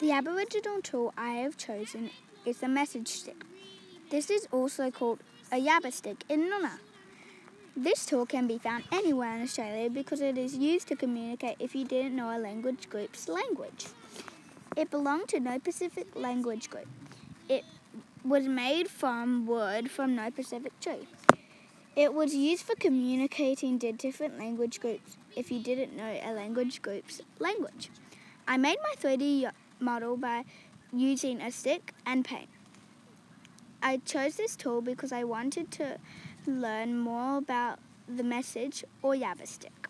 The Aboriginal tool I have chosen is the message stick. This is also called a yabba stick in Noongar. This tool can be found anywhere in Australia because it is used to communicate if you didn't know a language group's language. It belonged to No Pacific Language Group. It was made from wood from No Pacific Tree. It was used for communicating to different language groups if you didn't know a language group's language. I made my 3D model by using a stick and paint. I chose this tool because I wanted to learn more about the message or Yabba stick.